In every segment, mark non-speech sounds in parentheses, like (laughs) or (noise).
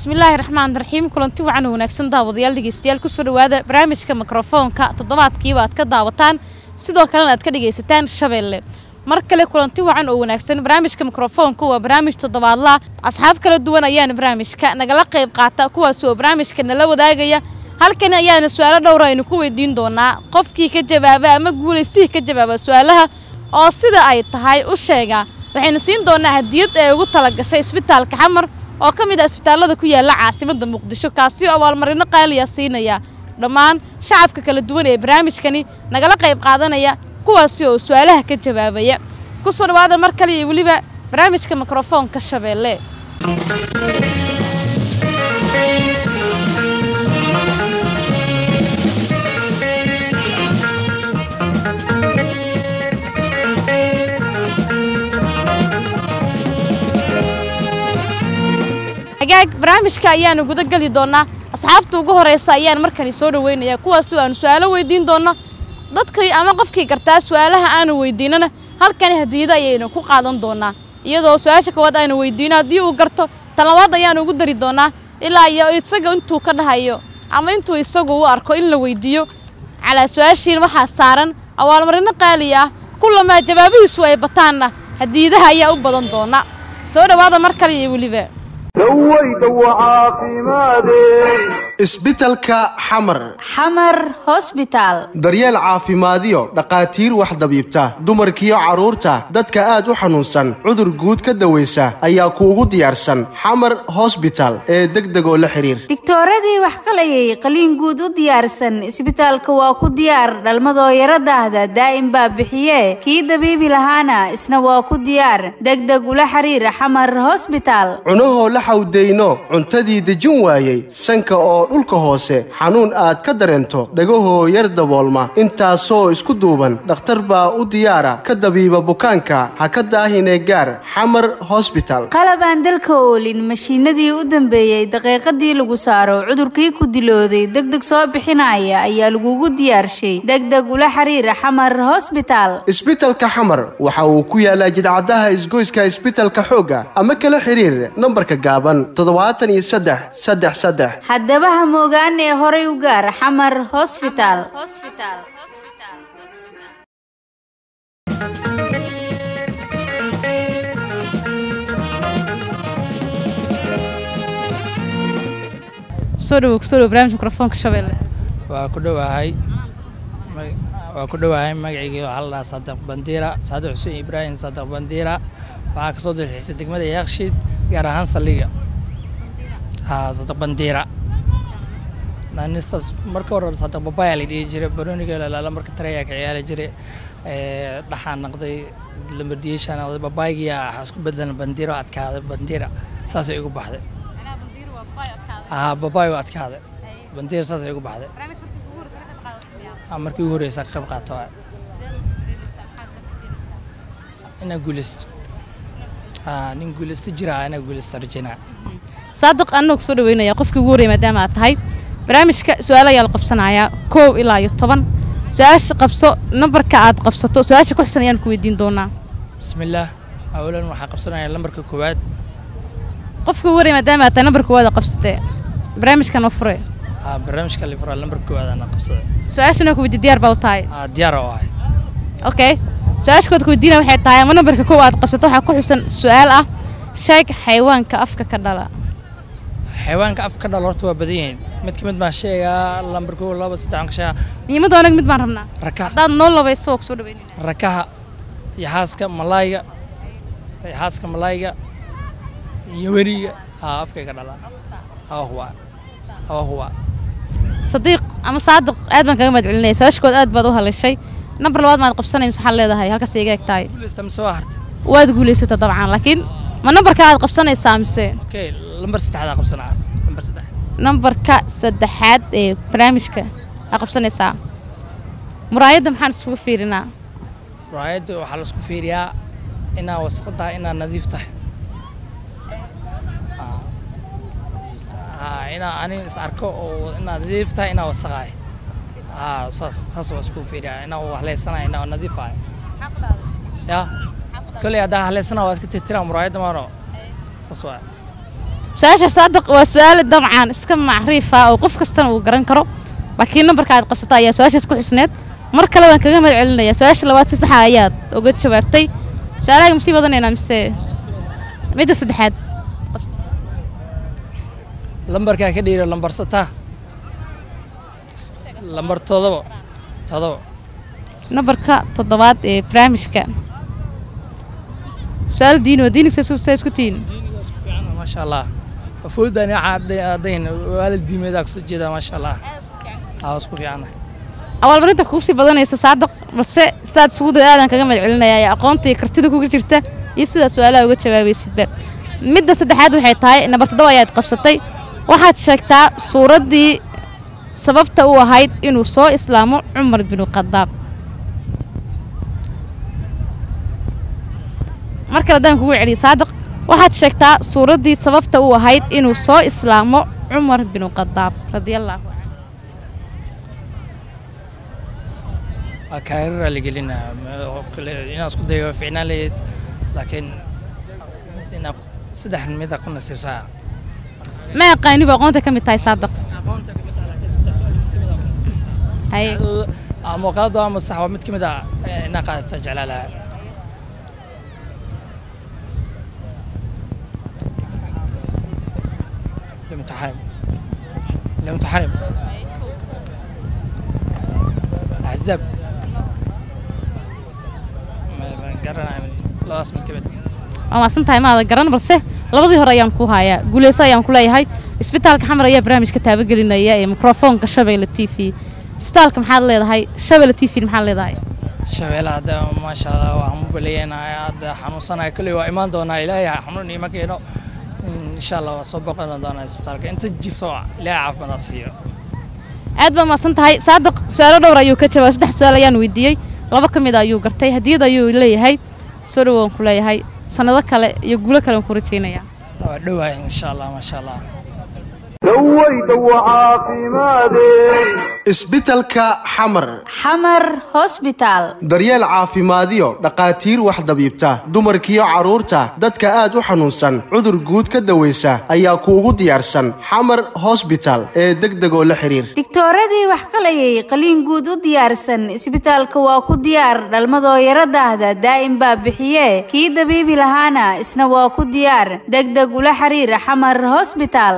bismillaahi raxmaan raxiim kulanti wacan wanaagsan daawadayaal dhegeystayaal ku soo dhawaada barnaamijka mikrofoonka. Toddobaadkiiba aad ka daawataan sidoo kalena aad ka dhegaysataan shabeelle. Mar kale kulanti wacan oo wanaagsan barnaamijka mikrofoonka waa barnaamij toddobaadlaa asxaab kala duwan ayaana barnaamijka nagala qayb qaata kuwaas oo barnaamijka nala wadaagaya. Halkani ayaana su'aalo dhowra aynu ku weydiin doonaa. Qofkii ka jawaaba ama guulaystihii ka jawaaba su'aalaha oo sida ay tahay u sheega. Waxaynu siin doonaa hadiyad ee ugu talagashay isbitaalka xamar oo ka mid ah isbitaallada ku yaalla caasimadda muqdisho kaasi oo abaalmarino qaaliya siinaya dhammaan shacabka kala duwan ee barnaamijkani nagala qayb qaadanaya kuwaasi oo su'aalaha ka jawaabaya. Kusoo dhawaada mar kale iyo weliba barnaamijka mikrofoonka shabeelle agaag barnaamijka ayaanu guda geli doonaa. Asxaabta ugu horeysa ayaan markani soo dhaweynaya kuwaas oo aanu su'aalo weydiin doono dadkii ama qofkii gartaa su'aalaha aanu weydiinana halkani hadiyada ayaynu ku qaadan doonaa. Iyadoo su'aasha koowaad aanu weydiino haddii uu garto talabaad ayaanu ugu dari doonaa. Ilaa iyo isaga intuu ka dhahayo ama intuu isagu u arko in la weydiiyo calaa su'aashiin waxaa saaran abaalmarino qaali ah kulamaa jawaabihiisu ay bataanna hadiyadaha ayaa u badan doona soo dhawaada mar kale iyo weliba isbitalka xamar xamar hosbitaal daryeel caafimaadiyo dhakhaatiir wax dabiibta dumarkiyo carruurta dadka aad u xanuunsan cudur guud ka dawaysa ayaa kuugu diyaarsan. Xamar hosbital ee degdegoo la xidhiir digtooradii wax qalayay qaliin guud u diyaarsan. Isbitaalka waa ku diyaar dhalmadoo yaro daahda daa'im baa bixiye kii dabiibi lahaana isna waa ku diyaar. Degdeg ula xiriir xamar hosbitaal xawdayno cuntadii dejin waayey sanka oo dhulka hoose xanuun aad ka dareento dhagahoo yar daboolma intaasoo isku duuban dhakhtar baa u diyaara ka dabiiba bukaanka ha ka daahinee gaar xamar hosbital qalab aan dalka oolin mashiinadii u dambeeyey daqiiqadii lagu saaro cudurkii ku dilooday degdeg soo bixinaya ayaa lagugu diyaarshay degdeg ula xiriira xamar hosbitaal isbitalka xamar waxa uu ku yaalaa jidcadaha isgoyska isbitalka xoogga ama kala xiriir nambarka gaaban toddobaatan iyo saddex saddex saddex. Haddaba ha moogaan ee horay u gaar xamar hosbitaal waa ku dhowahay waa ku dhowahay magaciygii waxaa la dhahaa saadiq bandiira saadiq xuseen ibraahim saadiq bandiira waxaa ka soo dalxiisay degmada yaaqshiid gaar ahaan saldhiga haa saadiq bandiira naanistaas marka hore saadiq babaya la dhihi jiray baroniga lalaala marka tareyaa ka ciyaari jiray dhaxaa naqday lambardiyeeshaa naqday babaygiya waxaa isku bedelan bandiiro adkaaday bandiira saasay igu baxday haa babayo adkaaday bandiira saasay igu baxday markii ugu horeysa ka qayb qaato inaa guulaysto nin guulaysto jira inaa guulaysto rajayna. Saadiq annagu ku soo dhaweynaya qofkii ugu horreya maadaama aad tahay. Barnaamijka su'aal ayaa la qabsanayaa koow ilaa iyo toban. Su'aasha qabso nambarka aad qabsato su'aasha ku xigsan ayaan ku weydiin doonaa. Bismillaah awalan waxaa qabsanaya lambarka koowaad. Qofkii ugu horreya maadaama aad tahay nambarka koowaad aad qabsatee barnaamijkan oo fure. Haa barnaamijka lifra lambarka koowaad ana qabsaday su'aashana ku weydiin diyaar baa u tahay. Haa diyaar oo ahay okay su-aasha kood ku weydiina waxay tahay ama nambarka koow aad qabsato waxaa ku xusan su-aal ah sheeg xayawaanka afka ka dhala xayawaanka afka dhal horta waa badan yihiin mid ka mid baan sheegaa lambar kow laba saddex aan ka sheegaa muhiimadda anaga mid baan rabnaa rakaha haddaad noo labayso waa kusoo dhaweynayna rakaha yaxaaska malaayga yaxaaska malaayga iyo weriga haa afkay ka dhalaan haa huwa haa huwa sadiiq ama saadiq aad baan kaga mahad celinaya su-aasha nambar labaad maad qabsanaysa waxaad leedahay halkaas iga eg tahay waad guulaysata dabcan laakiin ma nambarka aad qabsanaysaa mise nambarka saddexaad ee barnaamijka aad qabsanaysaa. Muraayadda maxaan isugu fiirinaa? Muraayadda waxaa la isku fiiriyaa inaa wasaqo tahay inaa nadiif tahay. Haa inaa ani is arko oo inaa nadiif tahay inaa wasaqahay saas waa isku fiiriyaa inaa wahleysanahay inaa nadiifahay ya koley haddaa haleysana waa iska tirtiraa muraayadda maano saas waa su'aasha saadiq waa su'aal dabcan iska macriif ah oo qof kastana uu garan karo laakiin nambarka aad qabsata ayaa su'aashaas ku xusneed mar kale waan kaga mahad celinaya su'aasha labaad si saxa ayaad uga jawaabtay su'aalaha masii badanaynaa mise midda saddexaad lambarkaa ka dhiira lambar sataa lambar todobo todobo nambarka toddobaad ee barnaamijka. Su'aal diini waa diini saa isku tihiin maasha allah afoodani adayn waalid diimeedaa ka soo jeedaa maasha allah aa isku fiicana abaalmarinta kugu sii badanaysa saadiq balse saad isugu day aadan kaga mahad celinaya ee aqoonta iyo kartida kuga jirta. Iyo sidaad su'aalaha uga jawaabaysidba. Midda saddexaad waxay tahay nambar toddoba ayaad qabsatay. Waxaad sheegtaa suuraddii sababta u ahayd inuu soo islaamo cumar binu khadaab. Mar kale haddaan kugu celiya saadiq waxaad sheegtaa suuraddii sababta u ahayd inuu soo islaamo cumar binu khadaab kaarira la gelinaa inaan isku dayo waa fiicnaan lahayd laakiin inaa saddex mida ku nasiibsaa. Ma aqaani ba aqoonta ka mid tahay saadiq haye muuqaalada ama sax waa mid ka mid ah inaa qaadata jeclaa lahaa لمتحرم لمتحرم أحزاب قرنا لا اسم الكبد waa maasan tahay maada garan balse labadii hore ayaan ku hayaa guuleyso ayaan ku leeyahay isbitaalka xamar ayaa barnaamijka taabagelinaya ee mikrofoonka shabeelle t v isbitaalka maxaad leedahay? Shabeelle t v maxaad leedahay? Shabeelle hadda maasha allah waxaan u baliyeenaya hadda xanuunsanahay kolley waa imaan doonaa ilaahay xanuun iima keeno. Insha allah waa soo boqon doonaa isbitaalka. Inta jifto ilaahay caafimaad ha siiyo. Aad baa maasan tahay. Saadiq su'aalo dhowr ayuu ka jawaabay. Saddex su'aal ayaan weydiiyey. Laba ka mid a ayuu gartay. Hadiyad ayuu leeyahay. Soo dhawaan ku leeyahay. Sanado kale iyo guulo kale aan ku rajaynayaa. Waa dhowahay insha allah maasha allah isbitalka xamar. Xamar hosbitaal daryeel caafimaadiyo dhakhaatiir wax dabiibta dumarkiyo carruurta dadka aad u xanuunsan cudur guud ka dawaysa ayaa kuugu diyaarsan xamar hosbital ee degdegoo la xidhiir digtooradii wax qalayay qaliin guud u diyaarsan isbitaalka waa ku diyaar dhalmadoo yaro daahda daa'im baa bixiye kii dabiibi lahaana isna waa ku diyaar degdeg ula xiriir xamar hosbitaal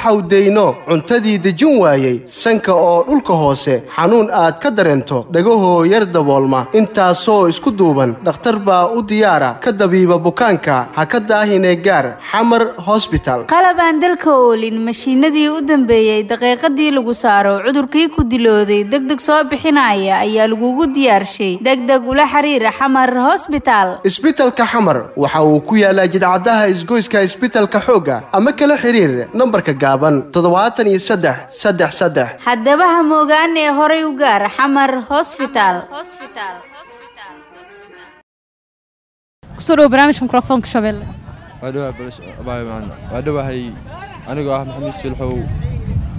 la xawdayno cuntadii dejin waayey sanka oo dhulka hoose. Xanuun aad ka dareento dhagahoo yar daboolma. Intaasoo isku duuban dhakhtar baa u diyaara ka dabiiba bukaanka. Ha ka daahinee gaar xamar hosbital qalab aan dalka oolin mashiinadii u dambeeyey daqiiqadii lagu saaro cudurkii ku dilooday degdeg soo bixinaya ayaa lagugu diyaarshay degdeg ula xiriira xamar hosbitaal isbitalka xamar waxa uu ku yaalaa jidcadaha isgoyska isbitalka xoogga. Ama kala xiriir nambarka gaaban toddobaatan iyo saddex saddex saddex. Haddaba ha moogaan ee horay u gaar xamar hosbitaal waa waa dhawahay anigoo ah maxamed sulxow.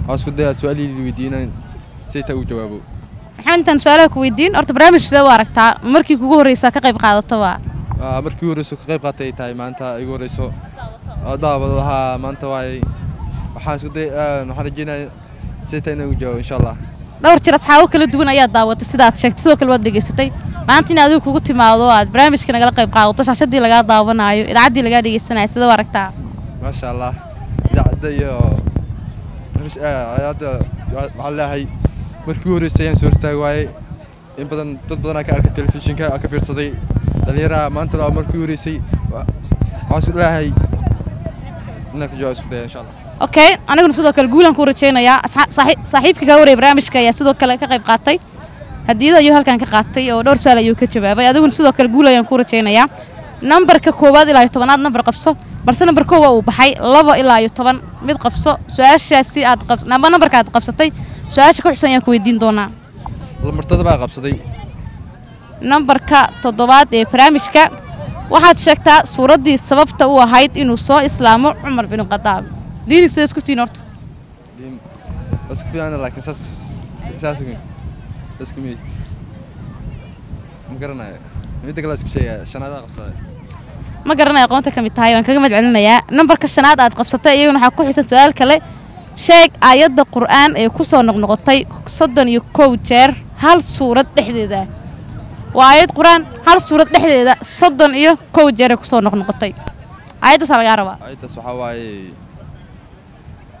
Waxaan isku dayaa su'aalihii weydiinaan taa u jawaabo. Maxamed intaan su'aalaha ku weydiin horta barnaamij sidee u aragtaa. Markii kugu horreysaa ka qayb qaadato waa? Aa, markii ugu horeyso ka qayb qaatay ay tahay maanta igu horeyso oo daawado lahaa maanta waay waxaan waxaan rajeynaya si taa inaan u jawaabo insha allah dhowr jir asxaabo kala duwan ayaa daawatay sidaad sheegtay sidoo kale waad dhegaysatay. Maanta in adigu kugu timaado aad barnaamijka nagala qayb qaadato shaashadii lagaa daawanaayo idaacaddii lagaa dhegaysanayo sidee u aragtaa maasha allah idaacadda iyo hadda waxaan leeyahay markii ugu horeysay ayaan soo hortaagi waayey. In badan dad badanaa ka arkay telefishinka ka fiirsaday. Dhalinyaraha maanta waa markii ugu horeysay waxaan isku leeyahay inaan ka jawaabo isku daya insha allah okay aniguna sidoo kale guulaan kuu rajaynayaa. Saaxiibka kaa waraya barnaamijka ayaa sidoo kale ka qayb qaatay. Hadiyada ayuu halkan ka qaatay oo dhowr su'aal ayuu ka jawaabay. Adiguna sidoo kale guul ayaan kuu rajaynayaa. Nambarka koowaad ilaa iyo tobanaad nambar qabso. Balse nambar koowa uu baxay laba ilaa iyo toban. Mid qabso su'aashaasi aad namba nambarka aad qabsatay su'aasha ku xusan ayaan ku weydiin doonaa. Lambartada baa qabsaday. Nambarka toddobaad ee barnaamijka waxaad sheegtaa suuraddii sababta u ahayd inuu soo islaamo cumar bin khadaab diini sida isku tiin horta isku fiicana laakiin saas saas isku mi ma garanayo midda kale isku sheegaya shanaadaha qabsaday ma garanaya aqoonta ka mid tahay waan kaga mahad celinayaa nambarka shanaad aad qabsatay iyaguna waxaa ku xisan su'aal kale sheeg aayadda qur'aan ee ku soo noqnoqotay soddon iyo kow jeer hal suurad dhexdeeda waa aayad qur'aan hal suurad dhexdeeda soddon iyo kow jeer ee ku soo noqnoqotay aayaddaasa lagaa rabaa aytaas waxaa waaye daska dago waxaa waaye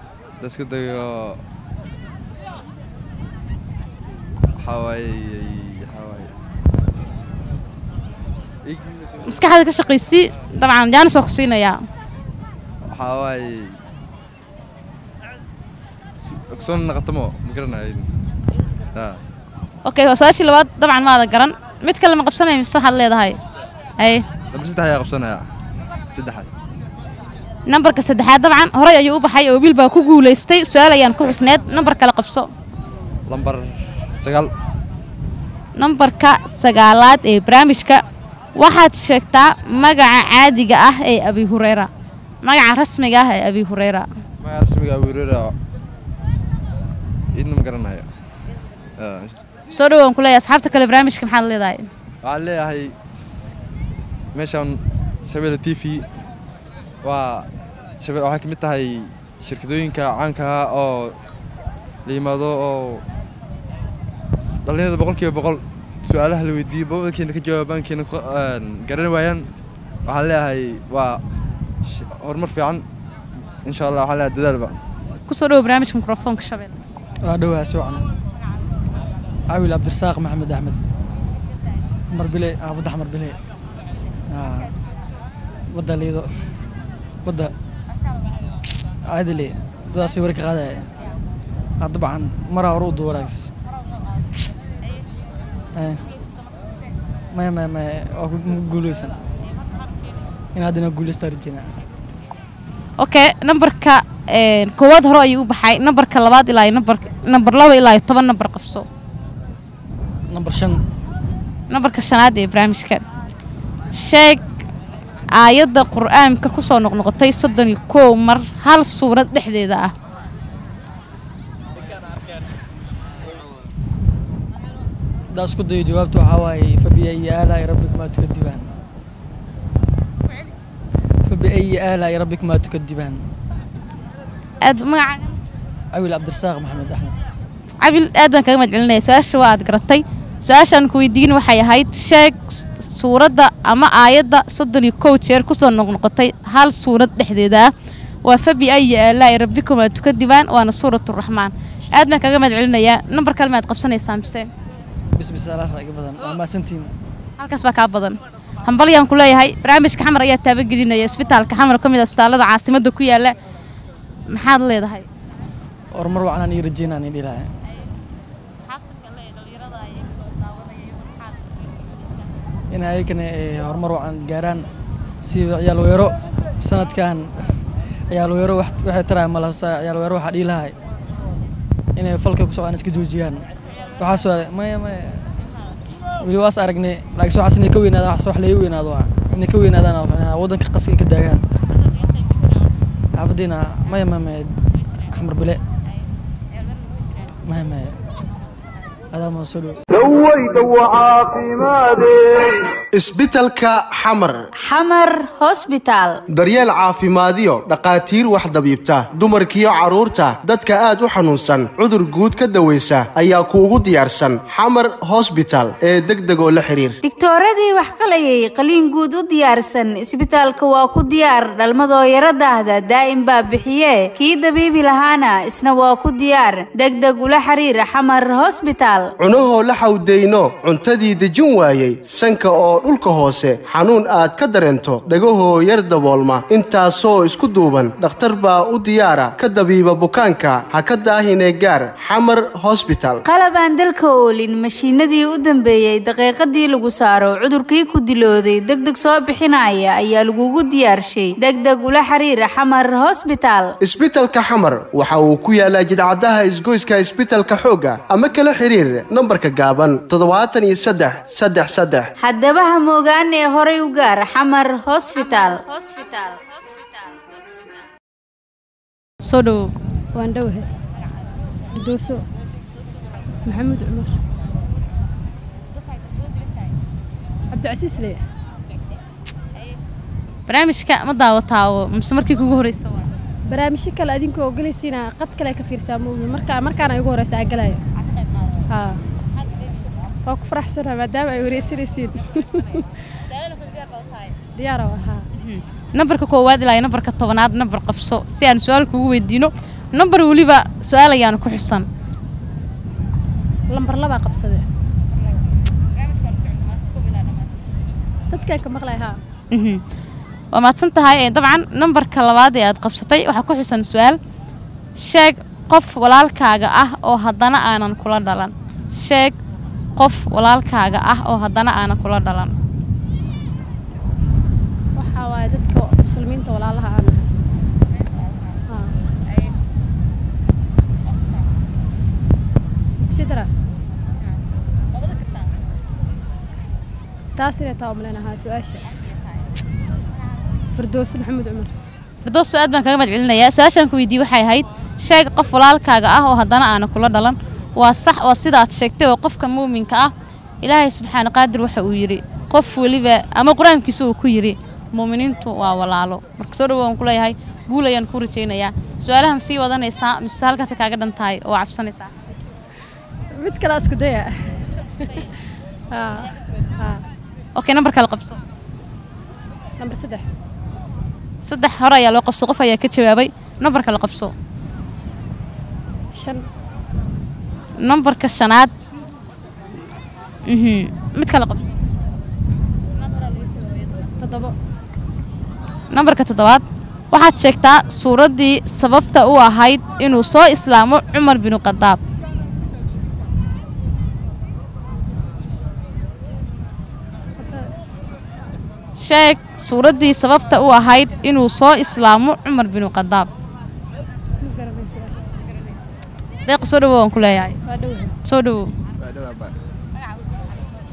waxaa waaye Ig- maskaxda ka shaqaysii dabcan jaanis waa ku siinayaa waxaa waaye soo naqatamo ma garanayo haa okay su'aashii labaad dabcan maada garan mid kale ma qabsanaya mise waxaad leedahay ay saddex ayaa qabsanayaa saddexaad nambarka saddexaad dabcan horey ayuu u baxay oo wiil baa ku guulaystay. Su'aal ayaan ku xusneed. Nambar kale qabso. Nambarka sagaalaad ee barnaamijka. Waxaad sheegtaa magaca caadiga ah ee abi hureyra magaca rasmiga ah ee abi hureyra Haa. soo dhawaan ku leeyahay asxaabta kale barnaamijka maxaad leedahay waa waxay ka mid tahay shirkadooyinka caanka ah oo la yimaado oo dhallinyarada boqolkiiba boqol su'aalaha la weydiiyo badankeena ka jawaabaankeena garan waayaan. Waxaan leeyahay waa horumar fiican. Insha allah waxaan leeyahay dadaalba. Kusoo dhawo barnaamijka mikrofoonka shabeelle waa dhowaa soocan cawil cabdirasaaq maxamed axmed. Xamar bile xaafadda xamar bile. Aa, wadda caadile dadaasi wari ka qaadaya Aa, dabcan maraa hore u duwaraas maya maya maya waa guuleysan in haddana guuleystaa rajeyna okay nambarka koowaad hore ayuu u baxay nambarka labaad ilaa nambarka nambar laba ilaa toban nambar qabso number shan nambarka shanaad ee barnaamijka sheeg aayadda qur'aanka ku soo noqnoqotay soddon iyo kow mar hal suurad dhexdeeda ah. Haddaa isku dayo jawaabta waxaa waaye fabiayi aalaa'i rabbikumaa tukadibaan fabiayi aalaa'i rabbikumaa tukadibaan aad magacaaga cawil cabdirasaaq maxamed axmed. Cabil aad baan kaga mahad celinaya su'aasha waa aad garatay su'aashaan ku weydiin waxay ahayd sheeg suuradda ama aayadda soddon iyo kow jeer ku soo noqnoqotay hal suurad dhexdeeda. Ah waa fabi ayi aalaa'i rabbikumaa tukadibaan waana suuraturaxmaan aad baan kaga mahad celinayaa nambar kale maad qabsanaysaa mise? Halkaas baa kaa badan. Hambalyaan ku leeyahay barnaamijka xamar ayaa taabagelinaya isbitaalka xamar ka mid ah isbitaallada caasimada ku yaalla maxaad leedahay in ayagana ay horumar wacan gaaraan. Sida ciyaal weero sanadkan ciyaal weero wax- waxay taraya malasa ciyaal weero waxaa dhihi lahay inay falka ku socdaan iska joojiyaan. Waxaas waa maya maya weli waas aragnay laakiin waxaas inay ka weynaadaan wax wax laga weynaado waa inay ka weynaadaan waddanka qaska ka daagaan. Xaafadiina maya maya maya xamar bile. Maya maya adaa ma soo dhow isbitalka xamar. Xamar hosbitaal daryeel caafimaadiyo dhaqaatiir wax dabiibta dumarkiyo carruurta dadka aad u xanuunsan cudur guud ka dawaysa ayaa kuugu diyaarsan xamar hosbital ee degdegoo la xiriir. Digtooradii wax qalayay qaliin guud u diyaarsan. Isbitaalka waa ku diyaar dhalmadoo yaro daahda daa'im baa bixiye kii dabiibi lahaana isna waa ku diyaar. Degdeg ula xiriira xamar hosbitaal cunahoo la xawdayno cuntadii dejin waayey sanka oo dhulka hoose xanuun aad ka dareento dhagahoo yar daboolma. Intaasoo isku duuban dhakhtar baa u diyaara ka dabiiba bukaanka ha ka daahinee gaar xamar hosbital qalab aan dalka oolin mashiinadii u dambeeyey daqiiqadii lagu saaro cudurkii ku dilooday degdeg soo bixinaya ayaa lagugu diyaarshay degdeg ula xiriira xamar hosbitaal isbitalka xamar waxa uu ku yaalaa jidcadaha isgoyska isbitalka xoogga ama kala xiriir nambarka gaaban toddobaatan iyo saddex saddex saddex. Haddaba ha moogaan ee horay u gaar xamar hosbitaal soo dhawow waan dhowahay firdowso maxamuud cumar. Cabdicasiis le barnaamijka ma daawataa oo mise markii kugu horeysa waa barnaamijyo kale adinkoo ogolaysiina qad kale ka fiirsaa moogi marka markaana igu horeysa aa waa ku faraxsanaha maadaama ay wareysanaysiin (laughs) diyaara waa haa nambarka koowaad ilaa nambarka tobanaad nambar qabso. Si aan su'aal kugu weydiino nambar weliba su'aal ayaana ku xusan. Lambar labaa qabsade. Dadkaan ka maqlay haa Mhm. waa mahadsan tahay ee, dabcan nambarka labaad ee aad qabsatay waxaa ku xusan su'aal sheeg qof walaalkaaga ah oo haddana aanan kula dhalan sheeg qof walaalkaaga ah oo haddana aanan kula dhalan. Waxaa waaye dadka muslimiinta walaalaha aan nahay haa. Sidra taas inay taa umalenahaa su'aasha. Firdoosi maxamed cumar. Firdooso aad baan kaga mahad celinayaa su'aashaan ku weydiiyey waxay ahayd sheeg qof walaalkaaga ah oo haddana aanan kula dhalan waa sax waa sida aad sheegtay oo qofka muuminka ah ilaahay subxaana qaadir waxa uu yidhi qof weliba ama qur'aankiisa uu ku yidhi muuminiintu waa walaalo. Marka soo dhawow aan ku leeyahay guul ayaan ku rajaynayaa. Su'aalaha ma sii wadanaysaa mise halkaasay kaaga dhan tahay oo cabsanaysaa? Mid kale isku daya. Haa (laughs) haa okay nambar kale qabso. Nambar saddex saddex hore ayaa loo qabso qof ayaa ka jawaabay. Nambar kale qabso. Shan nambarka shanaad mhm. Mid kale toddobo. Nambarka toddobaad. Waxaad sheegtaa suuraddii sababta u ahayd inuu soo islaamo cumar binu khadaab. Sheeg suuraddii sababta u ahayd inuu soo islaamo cumar binu khadaab ma garanay su'aashaas deeq soo dhawow aan ku leeyahay soo dhawow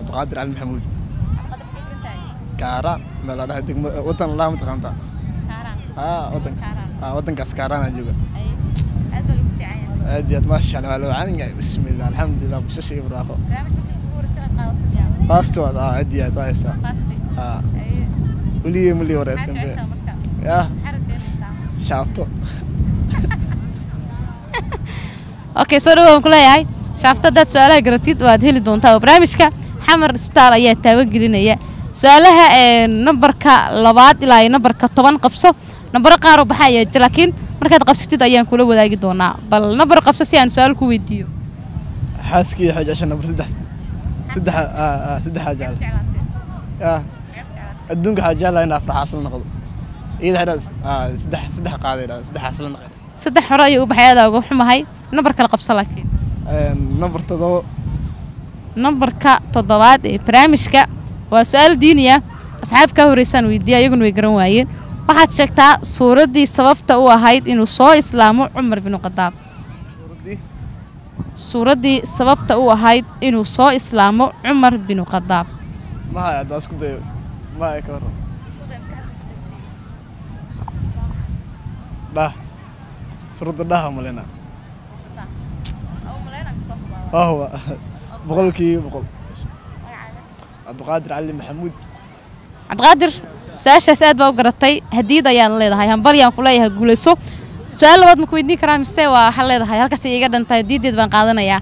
cabdiqaadir cali maxamuud kaaraan meel la dhahay degmo wadan laha mataqaanta haa wadan haa wadankaas kaaraana jooga aad iyo aad maasha allah waa loo caanin yahay bismillah alxamdulilah bushasha iyo barwaaqo faast waad aad iyo aad waa haysaa haa weliyo mali wareysan be yah shaafto okay soo dhawow aan ku leeyahay shaafta haddaad su'aalaha garatid waad heli doontaa oo barnaamijka xamar isbitaal ayaa taabagelinaya su'aalaha ee nambarka labaad ilaa iyo nambarka toban qabso nambaro qaar oo baxa ayaa jira laakiin markaad qabsatid ayaan kula wadaagi doonaa. Bal nambar qabso si aan su'aal ku weydiiyo. Xaaskii xajasha nambar saddex saddex haa saddexaa jecel yah adduunka waxaa jeclaa in afar xaasla noqdo. Iyada xidhaas haa saddex saddex qaaday saddex xaasla noqdo saddex hore ayuu u baxay adaa uga xumahay nambar kale qabso laakiin. Nambar todobo nambarka toddobaad ee barnaamijka waa su'aal diiniya. Asxaab kaa horeysaan weydiiya iyaguna way garan waayeen. Waxaad sheegtaa suuraddii sababta u ahayd inuu soo islaamo cumar binu khadaab. Suuraddii sababta u ahayd inuu soo islaamo cumar binu khadaab. Ma haya haddaa آه، اهو بقول كي إيه، بقول. عبد القادر علي محمود. عبد القادر سؤال سؤال باب قرطي هديدا يا الله هاي. هم بريان كلها يها جلسو سؤال لو أنت مكويدني كرام سوا سوى حلاه هاي. هل كسي إيه يقدر نتاي ديد ديد بان قادنا يا.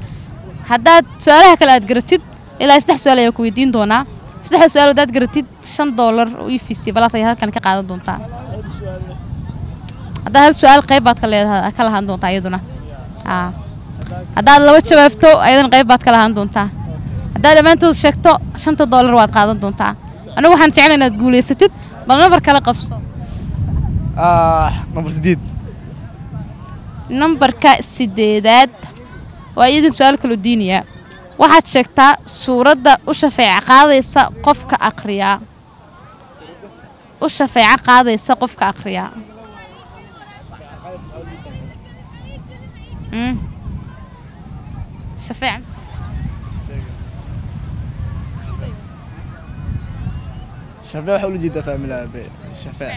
حدا سؤال هك لا تقرتيد إلا استح سؤال يا كويدين دونا. استح سؤال ودات قرتيد. شن دولار ويفيسي؟ بلا صيحة كان كقادة دون تا؟ هذا هل سؤال قيبات كلها كلها دون تا يدونا؟ آه. Haddaad laba jawaabto ayadana qayb baad ka lahaan doontaa haddaad dhammaantood sheegto shanta doolar waad qaadan doontaa anigu waxaan jeclay inaad guulaysatid bal nambar kale qabso nambar sideed nambarka sideedaad waa iyadin su'aal kaloo diiniya waxaad sheegtaa suuradda u shafeeca qaadaysa qofka akhriyaa u shafeeco qaadaysa qofka akhriyaa Mm. shafeec shafee waxaa ula jeedaa faamilaa be. Shafee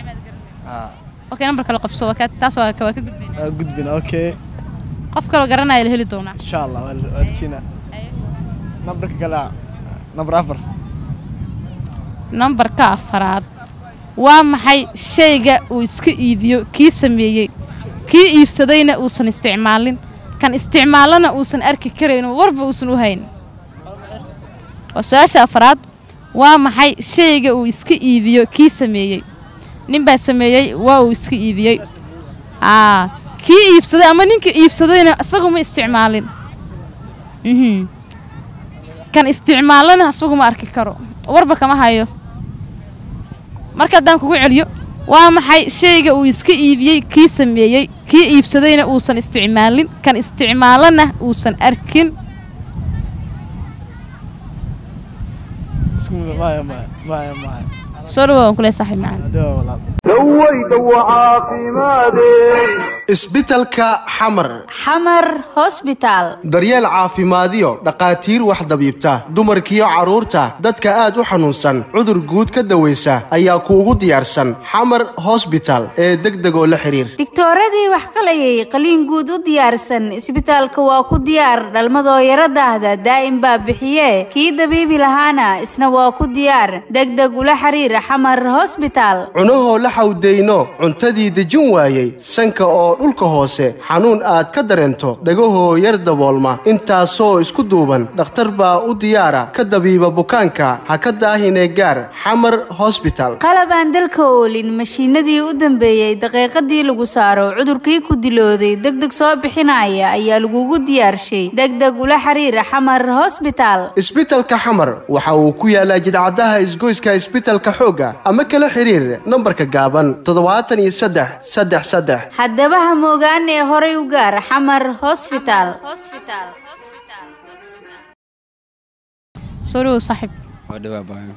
haa okay nambar kale qabso waa taas waa waa ka gudbayna waa gudbin okay. Qof kaloo garanaya la heli doonaa. Insha allah waa waa rajeyna nambarka kale ah nambar afar. Nambarka afaraad waa maxay shayga uu iska iibiyo kii sameeyey kii iibsadayna uusan isticmaalin kan isticmaalana uusan arki karayn oo warba uusan u hayn. Waa su'aasha afraad waa maxay shayga uu iska iibiyo? Kii sameeyey? Nin baa sameeyey waa uu iska iibiyey. Kii iibsaday ama ninka iibsadayna isagu ma isticmaalin. Mhm. Kan isticmaalana isagu ma arki karo. Warba kama hayo. Marka haddaan kugu celiyo waa maxay shayga uu iska iibiyey kii sameeyey kii iibsadayna uusan isticmaalin? Kan isticmaalana uusan arkin isbitalka xamar. Xamar hosbitaal daryeel caafimaadiyo dhaqaatiir wax dabiibta dumarkiyo carruurta dadka aad u xanuunsan cudur guud ka dawaysa ayaa kuugu diyaarsan xamar hosbital ee degdegoo la xidhiir digtooradii wax qalayay qaliin guud u diyaarsan isbitaalka waa ku diyaar dhalmadoo yaro daahda daa'im baa bixiye kii dabiibi lahaana isna waa ku diyaar degdeg ula xiriir xamar hosbitaal cunahoo la xawdayno cuntadii dejin waayey. Sanka oo dhulka hoose xanuun aad ka dareento dhegahoo yar daboolma. Intaasoo isku duuban dhakhtar baa u diyaara ka dabiiba bukaanka ha ka daahinee gaar xamar hosbital qalab aan dalka oolin mashiinadii u dambeeyey daqiiqadii lagu saaro cudurkii ku dilooday degdeg soo bixinaya ayaa lagugu diyaarshay degdeg ula xiriir xamar hosbitaal isbitalka xamar waxa uu ku yaalaa jidcadaha isgoyska isbitalka xoogga ama kala xiriir nambarka gaaban toddobaatan iyo saddex saddex saddex. Haddaba ha moogaan ee horay u gaar xamar hosbitaal soo dhawow saaxiib waa dhawaa baayo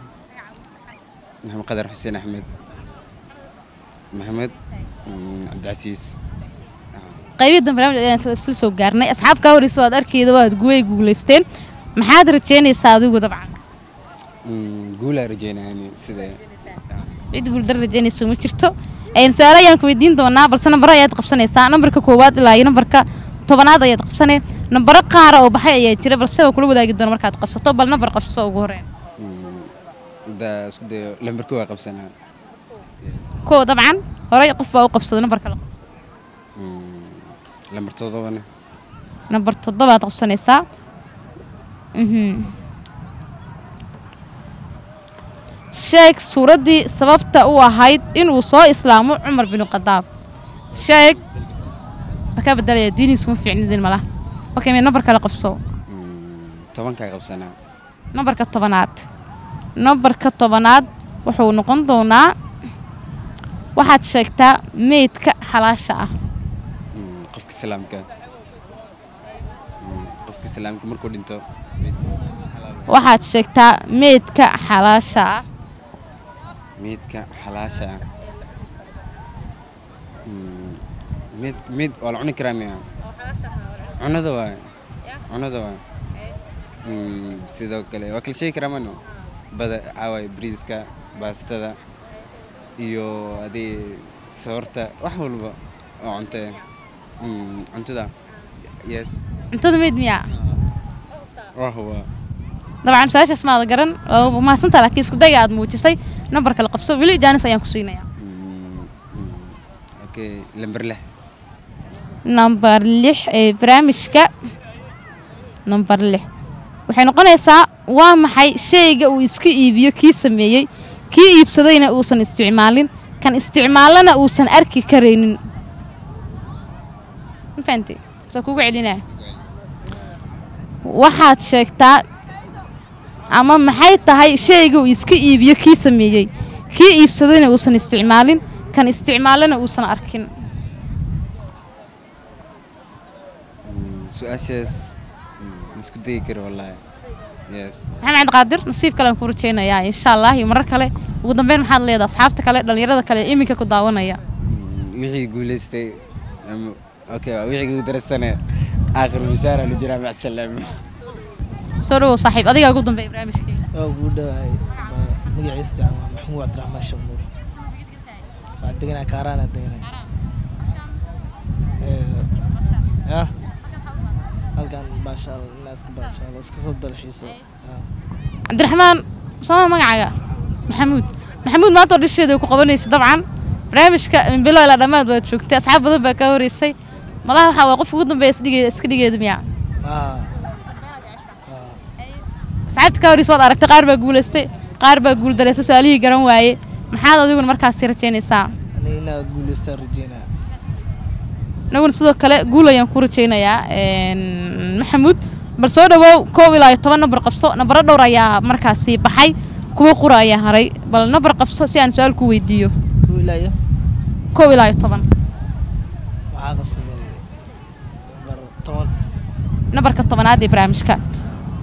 maxamed qadar xuseen axmed. Maxamed mm, cabdicasiis. Qaybiyadan barnaamij ayaan isla- soo gaarnay asxaab kaa horeysa waad arkeyda waad guwey guulaysteen. Maxaad rajeynaysaa adigu dabcan guulaa guuldar rajeynayso ma jirto een su'aalo ayaan ku weydiin doonaa balse nambaro ayaad qabsanaysaa nambarka koowaad ilaa iyo nambarka tobanaad ayaad qabsanay nambaro qaara oo baxay ayaa jira balse waa kula wadaagi doona markaad qabsato bal nambar qabso ugu qabsanaa kow dabcan horey qof baa u qabsaday nambarka la qabso lambar todobana nambar toddobaad qabsanaysaa sheeg suuraddii sababta u ahayd inuu soo islaamo cumar binu khadaab. Sheeg waa kaa bedelaya diinihiisu ma fiicnidin malaha okay mid nambar kale qabso? Mm, tobankaa qabsanaa. Nambarka tobanaad. Nambarka tobanaad wuxuu noqon doonaa waxaad sheegtaa meydka xalaasha ah. Mm, qofka islaamka. Mm, qofka islaamka markuu dhinto. Waxaad sheegtaa meydka xalaasha ah meydka xalaasha ah. Meyd meyd waa la cuni karaa miya cunada waay. Cunada waay. Mm, sidoo kale waa kala sheegi karaa mano bada caaway briiska baastada iyo adii soorta wax walba oo cunto eh. Mm, cuntada. Yes. Cuntada meyd miyaa? Wah waa dabcan su'aashaas maada garan oo mahadsantaa laakiin isku dayga aad muujisay nambarka la qabso weli jaanis ayaan ku siinayaa. Mm, mm, lix. Nambar lix ee barnaamijka. Nambar lix. Waxay noqonaysaa waa maxay shayga uu iska iibiyo kii sameeyey kii iibsadayna uusan isticmaalin? Kan isticmaalana uusan arki karaynin. Waxaad sheegtaa ama maxay tahay shayga uu iska iibiyo kii sameeyey? Kii iibsadayna uusan isticmaalin? Kan isticmaalana uusan arkin. Mm, su'aashaas ma isku dayi karo wallaahi. Yes. Maxamed qaadir nasiib kale aan ku rajaynayaa insha allah iyo marar kale. Ugu dambeyn maxaad leedahay asxaabta kale dhalinyarada kale iminka ku daawanaya. Mm, wixii guulaystay okay waa wixii ugu darastane aakhir misaara lu jiraa macsalaam soo dhawow saaxiib adigaa ugu dambeeya barnaamijkeeda waa ugu dhawahay magaciisa taa waa maxamuud cabdiraxmaan shamuur waa deganaa kaaraana deganaa ya halkan baashaal inaa iska baashaalo iska soo dalxiiso cabdiraxmaan sama magacaaga maxamuud maxamuud maanta oo dhisheeda ku qabanaysa dabcan barnaamijka bilo ilaa dhammaad waad joogtay asxaab badan baa kaa horeysay malaha waxaa waa qofka ugu dambeeya isdhige- iska dhigeeda miyaa haa asxaabta kaa horeysa waad aragtay qaar baa guulaystay qaar baa guuldareystay su'aalihii garan waaye. Maxaad adiguna markaasi rajaynaysaa anaguna sidoo kale guul ayaan ku rajaynayaa maxamuud bal soo dhawoow koob ilaa iyo toban nambar qabso nambaro dhowr ayaa markaasi baxay kuwa qura ayaa haray. Bal nambar qabso si aan su'aal ku weydiiyo. Koob ilaa iyo? Toban. Nambarka tobanaad ee barnaamijka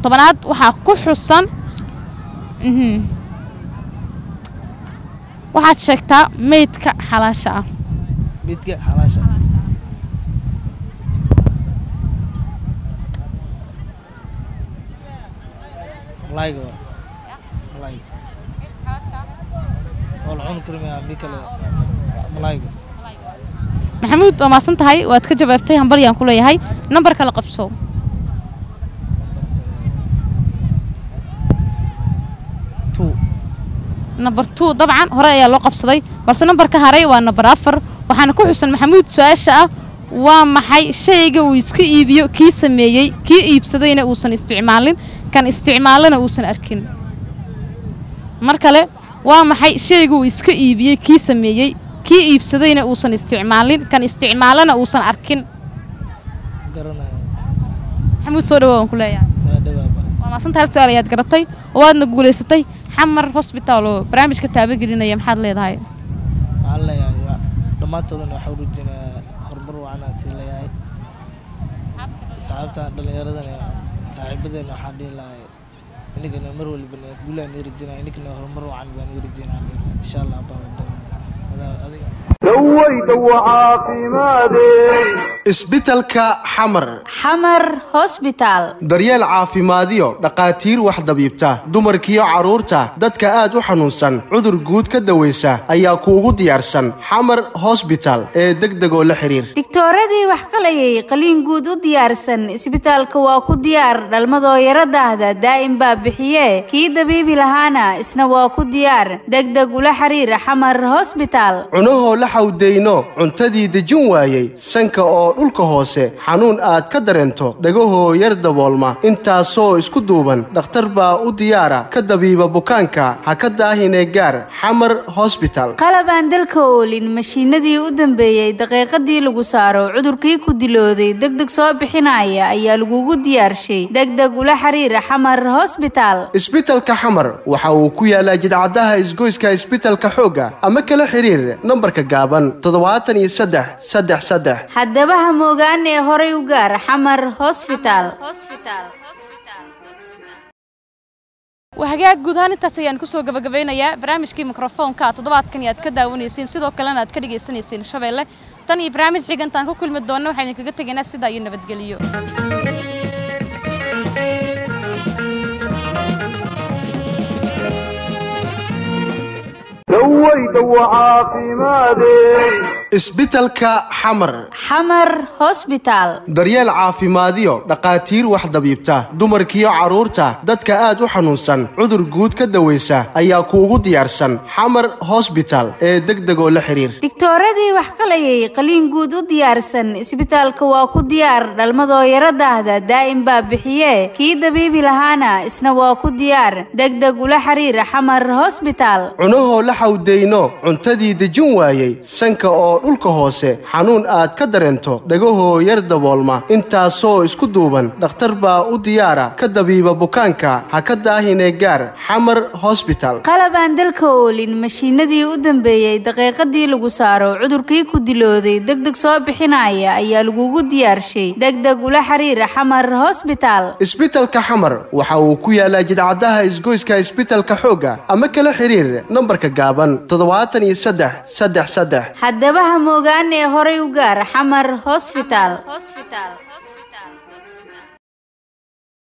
tobanaad waxaa ku xusan. Mhm. waxaad sheegtaa meydka xalaasha ah. Malayga maxamuud waa maasan tahay? Waad ka jawaabtay hambal yaan ku leeyahay. Nambarka la qabso number two. Dabcan hore ayaa loo qabsaday balse nambarka haray waa number afar. Waxaana ku xusan maxamuud su'aasha ah waa maxay shayga uu iska iibiyo? Kii sameeyey kii iibsadayna uusan isticmaalin? Kan isticmaalana uusan arkin. Mar kale waa maxay shayga uu iska iibiyey? Kii sameeyey kii iibsadayna uusan isticmaalin? Kan isticmaalana uusan arkin. Maxamuud soo dhawow waan ku leeyahay waa dhawaaba waa maasanta hal su-aal ayaad garatay oo waadna guulaysatay xamar hosbitaal oo barnaamijka taabagelinaya maxaad leedahay waxaan leeyahay waa- dhammaantoodana waxaa urujinaa horumar wacanaan sii leeyahay asxaabtan dhallinyaradana saaxiibadeena waxaan dhihi lahay inagana mar walbana guulaan ii rajinaa inagana horumar wacan baan ii rajinaa insha allah baa isbitalka xamar. Xamar hosbitaal daryeel caafimaadiyo dhakhaatiir wax dabiibta dumarkiyo carruurta dadka aad u xanuunsan cudur guud ka dawaysa ayaa kuugu diyaarsan. Xamar hosbital ee degdegoo la xidhiir digtooradii wax qalayay qaliin guud u diyaarsan. Isbitaalka waa ku diyaar dhalmadoo yaro daahda daa'im baa bixiye kii dabiibi lahaana isna waa ku diyaar. Degdeg ula xiriir xamar hosbitaal xawdayno cuntadii dejin waayey sanka oo dhulka hoose xanuun aad ka dareento dhagahoo yar daboolma intaasoo isku duuban dhakhtar baa u diyaara ka dabiiba bukaanka ha ka daahinee gaar xamar hosbital qalab aan dalka oolin mashiinadii u dambeeyey daqiiqadii lagu saaro cudurkii ku dilooday degdeg soo bixinaya ayaa lagugu diyaarshay degdeg ula xiriira xamar hosbitaal isbitalka xamar waxa uu ku yaalaa jidcadaha isgoyska isbitalka xoogga ama kala xiriir nambarka gaaban toddobaatan iyo saddex saddex saddex. Haddaba ha moogaan ee horay u gaar xamar hosbitaal waa hagaag guud ahaan intaas ayaan ku soo gabagabeynayaa. Barnaamijkii mikrofoonka toddobaadkan aad ka daawanaysiin sidoo kalena aad ka dhagaysanayseen shabeelle. Tan iyo barnaamij xigantaan ku kulmi doonna waxaan idinkaga tegaynaa sidaa iyo nabadgelyo isbitalka xamar. Xamar hosbitaal daryeel caafimaadiyo dhakhaatiir wax dabiibta dumarkiyo carruurta dadka aad u xanuunsan cudur guud ka dawaysa ayaa kuugu diyaarsan xamar hosbital ee degdegoo la xidhiir digtooradii wax qalayay qaliin guud u diyaarsan isbitaalka waa ku diyaar dhalmadoo yaro daahda daa'im baa bixiye kii dabiibi lahaana isna waa ku diyaar degdeg ula xiriira xamar hosbitaal la xawdayno cuntadii dejin waayey sanka oo dhulka hoose xanuun aad ka dareento dhagahoo yar daboolma intaasoo isku duuban dhakhtar baa u diyaara ka dabiiba bukaanka ha ka daahinee gaar xamar hosbital qalab aan dalka oolin mashiinadii u dambeeyey daqiiqadii lagu saaro cudurkii ku dilooday degdeg soo bixinaya ayaa lagugu diyaarshay degdeg ula xiriira xamar hosbitaal isbitalka xamar waxa uu ku yaalaa jidcadaha isgoyska isbitalka xoogga ama kala xiriir nambarka gaaban toddobaatan iyo saddex saddex saddex. Haddaba ha moogaan ee horay u gaar xamar hosbitaal